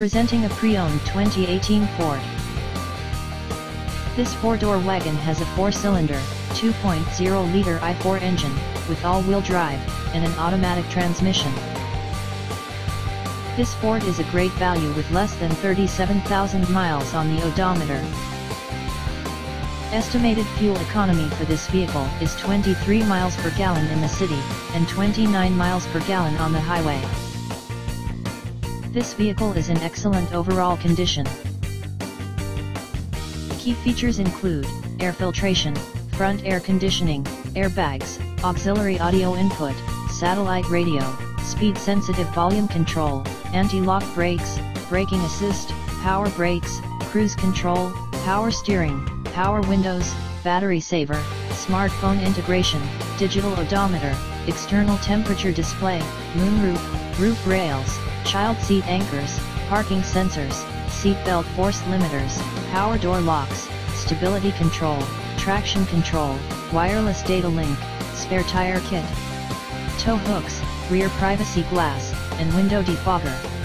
Presenting a pre-owned 2018 Ford. This four-door wagon has a four-cylinder, 2.0-liter i4 engine, with all-wheel drive, and an automatic transmission. This Ford is a great value with less than 37,000 miles on the odometer. Estimated fuel economy for this vehicle is 23 miles per gallon in the city, and 29 miles per gallon on the highway. This vehicle is in excellent overall condition. Key features include, air filtration, front air conditioning, airbags, auxiliary audio input, satellite radio, speed-sensitive volume control, anti-lock brakes, braking assist, power brakes, cruise control, power steering, power windows, battery saver, smartphone integration, digital odometer, external temperature display, moonroof, roof rails, child seat anchors, parking sensors, seat belt force limiters, power door locks, stability control, traction control, wireless data link, spare tire kit, tow hooks, rear privacy glass, and window defogger.